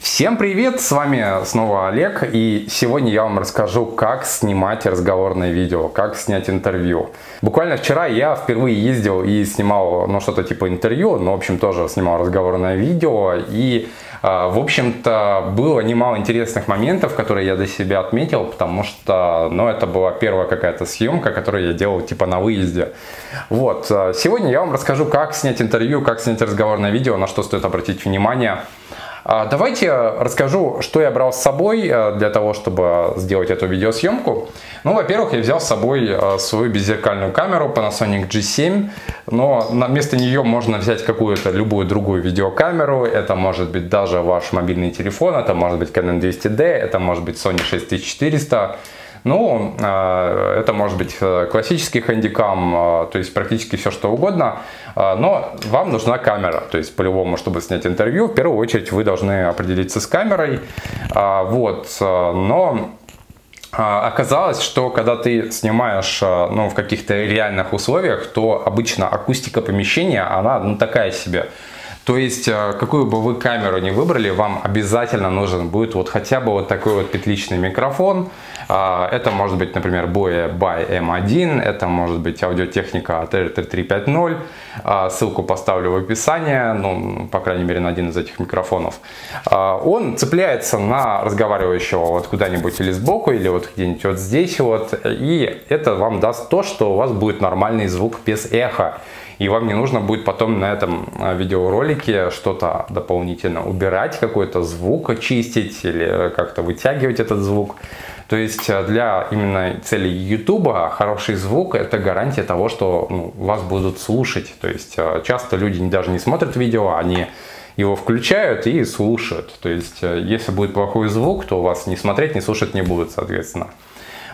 Всем привет, с вами снова Олег, и сегодня я вам расскажу, как снимать разговорное видео, как снять интервью. Буквально вчера я впервые ездил и снимал, ну, что-то типа интервью, но, в общем, тоже снимал разговорное видео, и а, в общем-то, было немало интересных моментов, которые я для себя отметил, потому что, ну, это была первая какая-то съемка, которую я делал типа на выезде. Вот, а, сегодня я вам расскажу, как снять интервью, как снять разговорное видео, на что стоит обратить внимание. А, давайте расскажу, что я брал с собой э, для того, чтобы сделать эту видеосъемку. Ну, во-первых, я взял с собой э, свою беззеркальную камеру Panasonic G7, но вместо нее можно взять какую-то любую другую видеокамеру. Это может быть даже ваш мобильный телефон, это может быть Canon 200D, это может быть Sony 6400. Ну, э, это может быть э, классический хэндикам, э, то есть практически все что угодно, но вам нужна камера, то есть по-любому, чтобы снять интервью, в первую очередь вы должны определиться с камерой, вот, но Оказалось, что когда ты снимаешь ну, в каких-то реальных условиях, то обычно акустика помещения, она ну, такая себе. То есть, э, какую бы вы камеру ни выбрали, вам обязательно нужен будет вот хотя бы вот такой вот петличный микрофон. А, это может быть, например, Boya by M1, это может быть аудиотехника от RT350. А, ссылку поставлю в описании, ну, по крайней мере, на один из этих микрофонов. А, он цепляется на разговаривающего вот куда-нибудь или сбоку, или вот где-нибудь вот здесь вот. И это вам даст то, что у вас будет нормальный звук без эха и вам не нужно будет потом на этом а, видеоролике что-то дополнительно убирать, какой-то звук очистить или как-то вытягивать этот звук. То есть а, для именно цели YouTube хороший звук это гарантия того, что ну, вас будут слушать. То есть а, часто люди даже не смотрят видео, они его включают и слушают. То есть если будет плохой звук, то вас не смотреть, не слушать не будут, соответственно.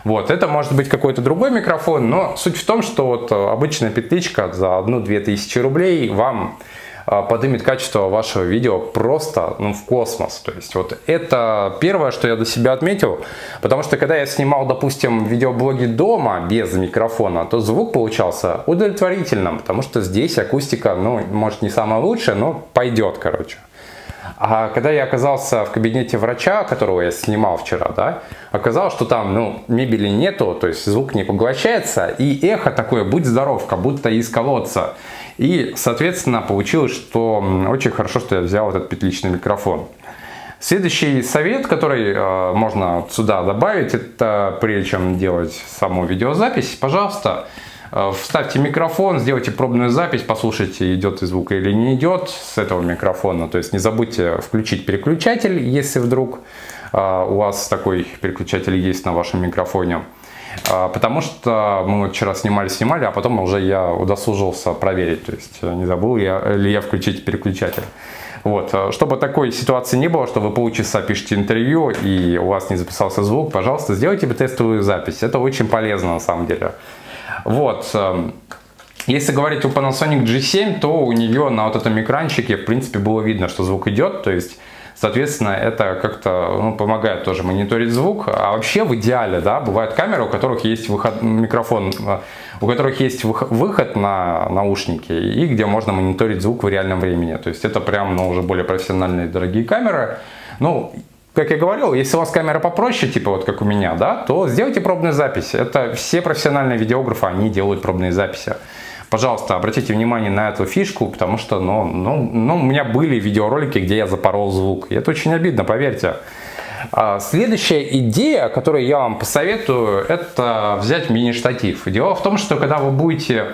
Вот, это может быть какой-то другой микрофон, но суть в том, что вот э, обычная петличка за одну-две тысячи рублей вам э, поднимет качество вашего видео просто ну, в космос. То есть вот это первое, что я для себя отметил, потому что когда я снимал, допустим, видеоблоги дома без микрофона, то звук получался удовлетворительным, потому что здесь акустика, ну, может не самая лучшая, но пойдет, короче. А когда я оказался в кабинете врача, которого я снимал вчера, да, оказалось, что там ну, мебели нету, то есть звук не поглощается, и эхо такое, будь здоров, как будто из колодца. И, соответственно, получилось, что очень хорошо, что я взял этот петличный микрофон. Следующий совет, который э, можно сюда добавить, это прежде чем делать саму видеозапись, пожалуйста, вставьте микрофон, сделайте пробную запись, послушайте, идет звук или не идет с этого микрофона. То есть не забудьте включить переключатель, если вдруг э, у вас такой переключатель есть на вашем микрофоне. Э, потому что мы вчера снимали-снимали, а потом уже я удосужился проверить, то есть не забыл я, ли я включить переключатель. Вот. Чтобы такой ситуации не было, что вы полчаса пишете интервью и у вас не записался звук, пожалуйста, сделайте тестовую запись. Это очень полезно на самом деле. Вот. Эм, если говорить о Panasonic G7, то у нее на вот этом экранчике, в принципе, было видно, что звук идет, то есть Соответственно, это как-то ну, помогает тоже мониторить звук. А вообще в идеале, да, бывают камеры, у которых есть выход, микрофон, э, у которых есть выход на наушники и где можно мониторить звук в реальном времени. То есть это прям ну, уже более профессиональные дорогие камеры. Ну, как я говорил, если у вас камера попроще, типа вот как у меня, да, то сделайте пробную запись. Это все профессиональные видеографы, они делают пробные записи. Пожалуйста, обратите внимание на эту фишку, потому что, ну, ну, ну, у меня были видеоролики, где я запорол звук. И это очень обидно, поверьте. А, следующая идея, которую я вам посоветую, это взять мини-штатив. Дело в том, что когда вы будете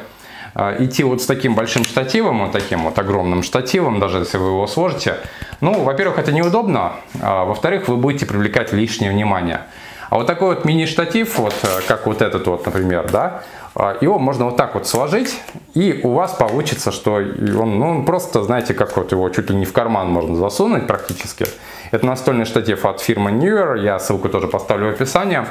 идти вот с таким большим штативом, вот таким вот огромным штативом, даже если вы его сложите, ну, во-первых, это неудобно, а во-вторых, вы будете привлекать лишнее внимание. А вот такой вот мини-штатив, вот э, как вот этот вот, например, да, а, его можно вот так вот сложить, и у вас получится, что он, ну, он просто, знаете, как вот его чуть ли не в карман можно засунуть практически. Это настольный штатив от фирмы Newer, я ссылку тоже поставлю в описании.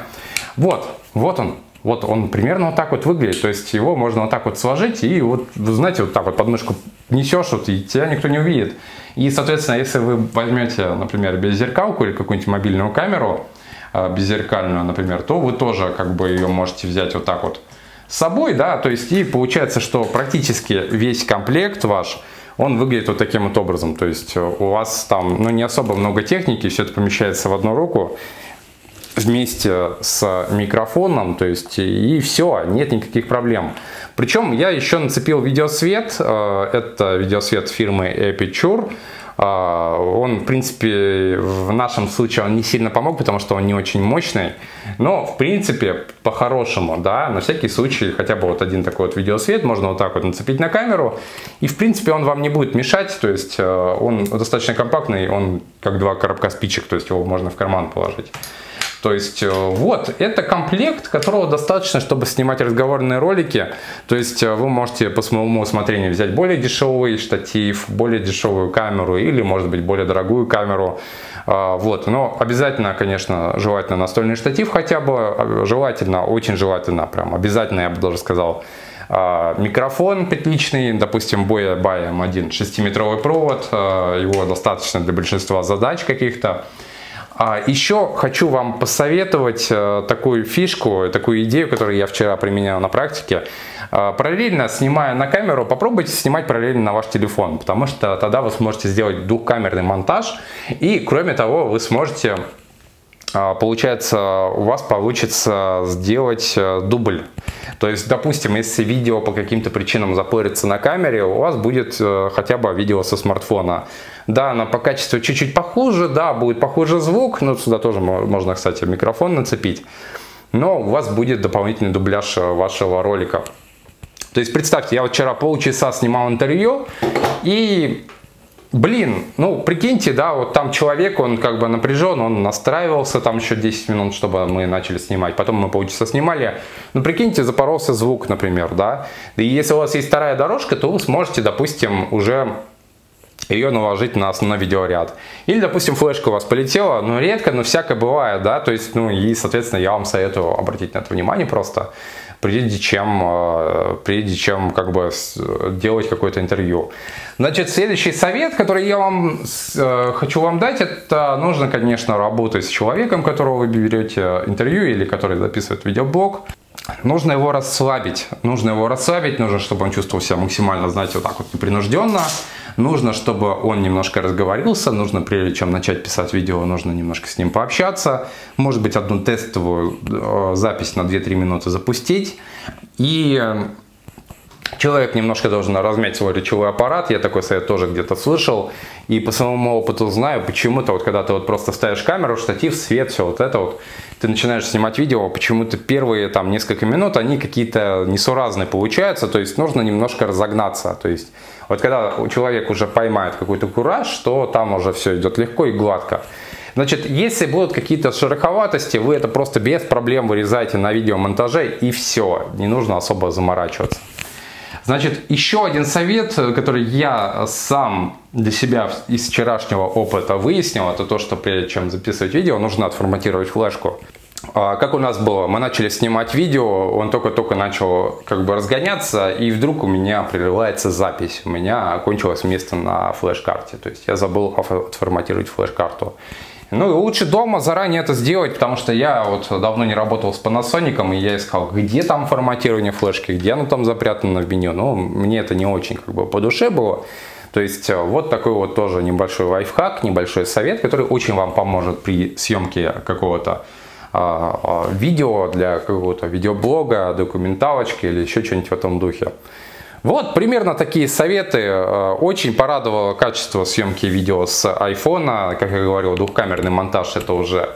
Вот, вот он, вот он примерно вот так вот выглядит, то есть его можно вот так вот сложить и вот, знаете, вот так вот подмышку несешь, вот, и тебя никто не увидит. И, соответственно, если вы возьмете, например, беззеркалку или какую-нибудь мобильную камеру, а, беззеркальную, например, то вы тоже как бы ее можете взять вот так вот с собой, да, то есть и получается, что практически весь комплект ваш он выглядит вот таким вот образом. То есть у вас там ну, не особо много техники, все это помещается в одну руку вместе с микрофоном, то есть и все, нет никаких проблем. Причем я еще нацепил видеосвет, э, это видеосвет фирмы Epicure, а, он, в принципе, в нашем случае он не сильно помог, потому что он не очень мощный. Но, в принципе, по-хорошему, да, на всякий случай, хотя бы вот один такой вот видеосвет можно вот так вот нацепить на камеру. И, в принципе, он вам не будет мешать, то есть э, он достаточно компактный, он как два коробка спичек, то есть его можно в карман положить. То есть э, вот, это комплект, которого достаточно, чтобы снимать разговорные ролики. То есть э, вы можете по своему усмотрению взять более дешевый штатив, более дешевую камеру или, может быть, более дорогую камеру. А, вот, но обязательно, конечно, желательно настольный штатив хотя бы, а, желательно, очень желательно, прям обязательно, я бы даже сказал, а, микрофон петличный, допустим, Boya BM1, 6-метровый провод, его достаточно для большинства задач каких-то. А еще хочу вам посоветовать э, такую фишку, такую идею, которую я вчера применял на практике. Э, параллельно снимая на камеру, попробуйте снимать параллельно на ваш телефон, потому что тогда вы сможете сделать двухкамерный монтаж. И кроме того, вы сможете э, получается, у вас получится сделать дубль. То есть, допустим, если видео по каким-то причинам запорится на камере, у вас будет хотя бы видео со смартфона. Да, она по качеству чуть-чуть похуже, да, будет похуже звук, но сюда тоже можно, кстати, микрофон нацепить. Но у вас будет дополнительный дубляж э, вашего ролика. То есть представьте, я вчера полчаса снимал интервью и Блин, ну прикиньте, да, вот там человек, он как бы напряжен, он настраивался там еще 10 минут, чтобы мы начали снимать. Потом мы полчаса снимали. Ну прикиньте, запоролся звук, например, да. И если у вас есть вторая дорожка, то вы сможете, допустим, уже ее наложить на основной видеоряд. Или, допустим, флешка у вас полетела, ну, редко, но всякое бывает, да, то есть, ну, и, соответственно, я вам советую обратить на это внимание просто, прежде чем, э, прежде чем, как бы, делать какое-то интервью. Значит, следующий совет, который я вам э, хочу вам дать, это нужно, конечно, работать с человеком, которого вы берете интервью или который записывает видеоблог. Нужно его расслабить. Нужно его расслабить, нужно, чтобы он чувствовал себя максимально, знаете, вот так вот непринужденно. Нужно, чтобы он немножко разговорился. Нужно, прежде чем начать писать видео, нужно немножко с ним пообщаться. Может быть, одну тестовую э, запись на 2-3 минуты запустить. И э, Человек немножко должен размять свой речевой аппарат, я такой совет тоже где-то слышал, и по своему опыту знаю, почему-то вот когда ты вот просто ставишь камеру, штатив, свет, все вот это вот, ты начинаешь снимать видео, почему-то первые там несколько минут, они какие-то несуразные получаются, то есть нужно немножко разогнаться, то есть вот когда человек уже поймает какой-то кураж, то там уже все идет легко и гладко. Значит, если будут какие-то шероховатости, вы это просто без проблем вырезаете на видеомонтаже и все, не нужно особо заморачиваться. Значит, еще один совет, который я сам для себя из вчерашнего опыта выяснил, это то, что прежде чем записывать видео, нужно отформатировать флешку. А, как у нас было, мы начали снимать видео, он только-только начал как бы разгоняться, и вдруг у меня прерывается запись. У меня кончилось место на флеш-карте, то есть я забыл отформатировать флеш-карту. Ну и лучше дома заранее это сделать, потому что я вот давно не работал с Panasonic, и я искал, где там форматирование флешки, где оно там запрятано в меню. Ну, мне это не очень как бы по душе было. То есть э, вот такой вот тоже небольшой лайфхак, небольшой совет, который очень вам поможет при съемке какого-то видео для какого-то видеоблога, документалочки или еще что-нибудь в этом духе. Вот примерно такие советы. Э, очень порадовало качество съемки видео с iPhone. Как я говорил, двухкамерный монтаж это уже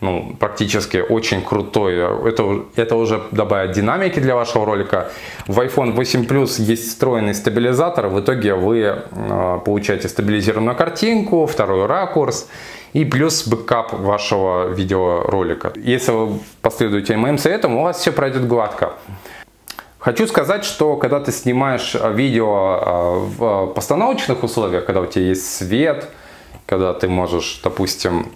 ну, практически очень крутой. Это, это уже добавит динамики для вашего ролика. В iPhone 8 Plus есть встроенный стабилизатор. В итоге вы э, получаете стабилизированную картинку, второй ракурс и плюс бэкап вашего видеоролика. Если вы последуете моим советам, у вас все пройдет гладко. Хочу сказать, что когда ты снимаешь а, видео а, в постановочных условиях, когда у тебя есть свет, когда ты можешь, допустим,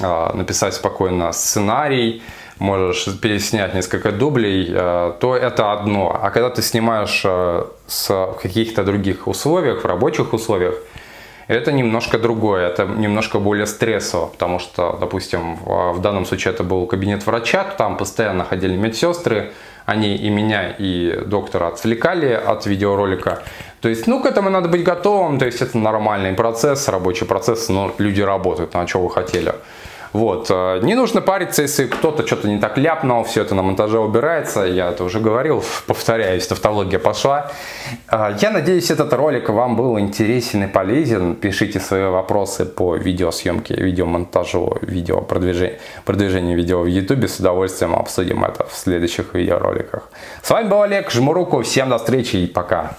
написать спокойно сценарий, можешь переснять несколько дублей, то это одно. А когда ты снимаешь с каких-то других условиях, в рабочих условиях, это немножко другое, это немножко более стрессово, потому что, допустим, в данном случае это был кабинет врача, там постоянно ходили медсестры, они и меня, и доктора отвлекали от видеоролика. То есть, ну, к этому надо быть готовым, то есть это нормальный процесс, рабочий процесс, но люди работают, ну, а что вы хотели? Вот. Э, не нужно париться, если кто-то что-то не так ляпнул, все это на монтаже убирается. Я это уже говорил, повторяюсь, тавтология пошла. Э, я надеюсь, этот ролик вам был интересен и полезен. Пишите свои вопросы по видеосъемке, видеомонтажу, видео продвижению, продвижению видео в YouTube. С удовольствием обсудим это в следующих видеороликах. С вами был Олег, жму руку, всем до встречи и пока.